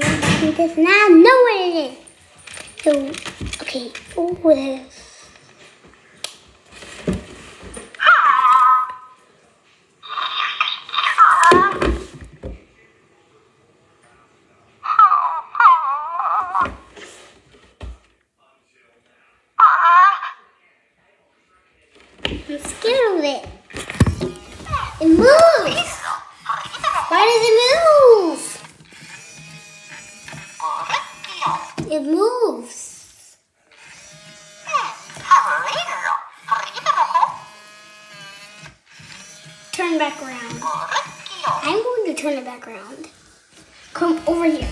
do this and I know what it is. So, okay, oh, this. I'm scared of it. It moves. Moves. Turn back around. I'm going to turn it back around. Come over here.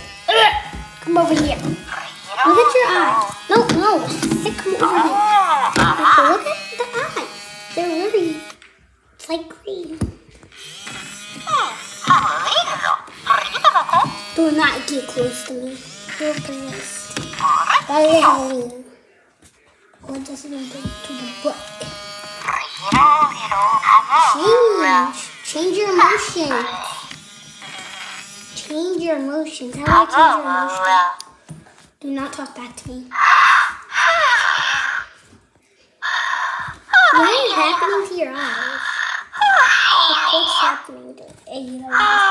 Come over here. Look at your eyes. No, no. Say come over here. Look at the eyes. They're really, it's like green. Do not get close to me. By the Halloween. Or just into to the butt. Change. Change your emotions. Change your emotions. How do I change your emotions? Do not talk back to me. What is happening to your eyes? What's happening to you?